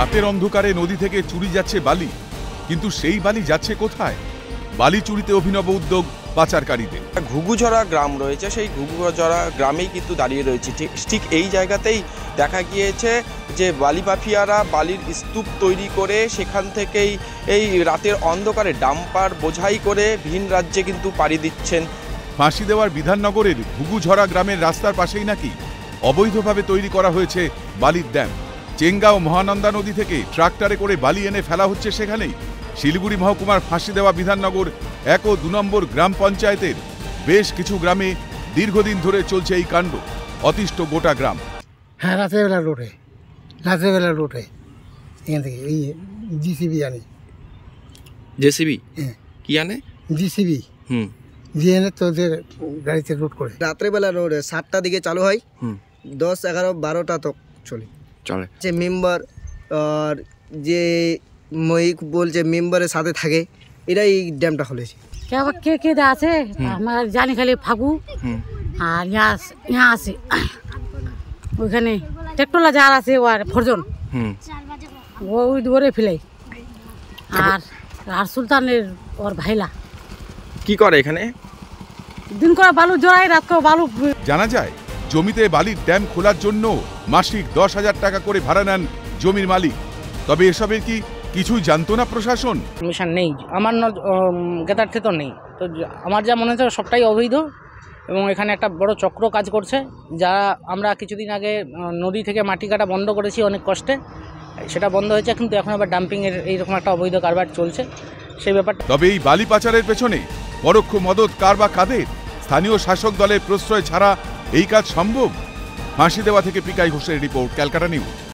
রাতের অন্ধকারে নদী থেকে চুরি যাচ্ছে বালি। কিন্তু সেই বালি যাচ্ছে কোথায়? বালি চুরিতে অভিনব উদ্যোগ পাচারকারীদের। ঘুঘুঝরা গ্রাম রয়েছে সেই ঘুঘুঝরা গ্রামেই কিন্তু দাঁড়িয়ে রয়েছে। ঠিক ঠিক এই জায়গাতেই দেখা গিয়েছে যে বালি মাফিয়ারা বালির স্তূপ তৈরি করে সেখান থেকেই এই রাতের অন্ধকারে ডাম্পার বোঝাই করে ভিন রাজ্যে কিন্তু পাড়ি দিচ্ছেন। ফাঁসি দেওয়ার বিধাননগরের ঘুঘুঝরা গ্রামের রাস্তার পাশেই নাকি অবৈধভাবে তৈরি করা হয়েছে বালির ড্যাম। চেঙ্গা ও মহানন্দা নদী থেকে ট্রাক্টরে করে বালি এনে ফেলা হচ্ছে সেখানেই। শিলিগুড়ি মহকুমার ফাঁসি দেওয়া বিধাননগর এক ও দু নম্বর গ্রাম পঞ্চায়েতের বেশ কিছু গ্রামে দীর্ঘদিন ধরে চলছে এই কাণ্ড। অতিষ্ঠ গোটা গ্রাম। হ্যাঁ রাত্রেবেলা রোডে রাত্রেবেলা রোডে এখান থেকে এই জিসিবি আনি। জেসিবি? হ্যাঁ। কি আনে? জিসিবি। হুম। দিয়ে এনে তোদের গাড়িতে রোড করে। রাত্রেবেলা রোড সাতটার দিকে চালু হয়। হুম। দশ এগারো বারোটা তো চলে। চলে। যে মেম্বার আর যে মহিক বলছে মেম্বারের সাথে থাকে এরাই এই ড্যামটা খুলেছে। কে আবার কে কে দা আছে? আমার জানি খালি ফাগু। আর ইয়া আস- আছে। ওইখানে ট্রেক্টরলা যার আছে ও আর ফরজন। হুম। ও ওই ধরে ফেলে। আর আর সুলতানের ওর ভাইলা। কি করে এখানে? দিন করে বালু জড়াই রাত করে বালু জানা যায় জমিতে বালির ড্যাম খোলার জন্য মাসিক দশ হাজার টাকা করে ভাড়া নেন জমির মালিক। তবে এসবের কি কিছুই জানতো না প্রশাসন? নেই। আমার জ্ঞাতার্থে তো নেই। তো আমার যা মনে হচ্ছে সবটাই অবৈধ এবং এখানে একটা বড় চক্র কাজ করছে। যা আমরা কিছুদিন আগে নদী থেকে মাটি কাটা বন্ধ করেছি অনেক কষ্টে। সেটা বন্ধ হয়েছে কিন্তু এখন আবার ডাম্পিংয়ের এইরকম একটা অবৈধ কারবার চলছে। সেই ব্যাপারটা তবে এই বালি পাচারের পেছনে পরোক্ষ মদত কার বা কাদের? স্থানীয় শাসক দলের প্রশ্রয় ছাড়া এই কাজ সম্ভব? ফাঁসি দেওয়া থেকে পিকাই ঘোষের রিপোর্ট ক্যালকাটা নিউজ।